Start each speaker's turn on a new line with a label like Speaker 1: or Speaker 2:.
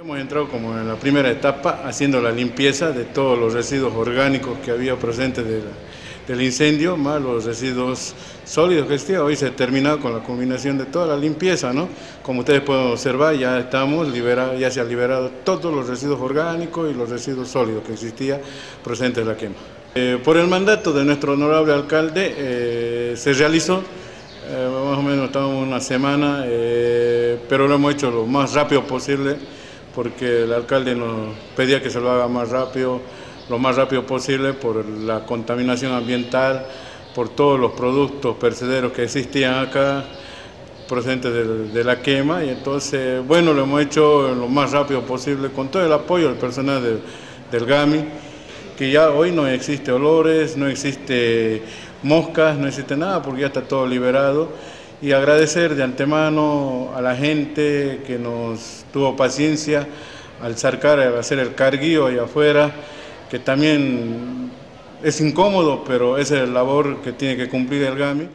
Speaker 1: Hemos entrado como en la primera etapa haciendo la limpieza de todos los residuos orgánicos que había presentes del incendio, más los residuos sólidos que existían. Hoy se ha terminado con la combinación de toda la limpieza, ¿no? Como ustedes pueden observar, ya estamos liberados, ya se han liberado todos los residuos orgánicos y los residuos sólidos que existían presentes de la quema. Eh, por el mandato de nuestro honorable alcalde eh, se realizó, eh, más o menos estamos una semana, pero lo hemos hecho lo más rápido posible porque el alcalde nos pedía que se lo haga más rápido, lo más rápido posible por la contaminación ambiental, por todos los productos percederos que existían acá procedentes de, la quema. Y entonces, bueno, lo hemos hecho lo más rápido posible con todo el apoyo del personal del GAMI, que ya hoy no existe olores, no existe moscas, no existe nada porque ya está todo liberado y agradecer de antemano a la gente que nos tuvo paciencia al sacar, al hacer el carguío allá afuera, que también es incómodo, pero es la labor que tiene que cumplir el GAMI.